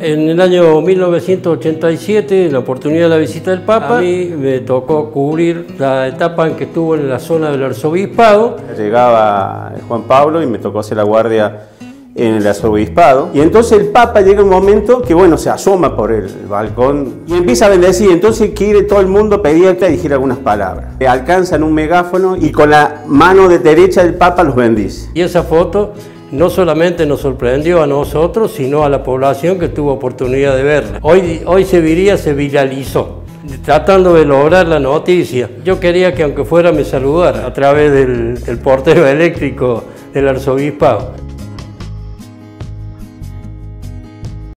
En el año 1987, en la oportunidad de la visita del Papa, a mí me tocó cubrir la etapa en que estuvo en la zona del arzobispado. Llegaba Juan Pablo y me tocó hacer la guardia en el arzobispado. Y entonces el Papa llega un momento que, bueno, se asoma por el balcón y empieza a bendecir. Entonces quiere todo el mundo pedir que dijera algunas palabras. Alcanzan un megáfono y con la mano de derecha del Papa los bendice. Y esa foto no solamente nos sorprendió a nosotros, sino a la población que tuvo oportunidad de verla. Hoy, hoy Sevilla se viralizó, tratando de lograr la noticia. Yo quería que aunque fuera me saludara a través del, del portero eléctrico del arzobispado.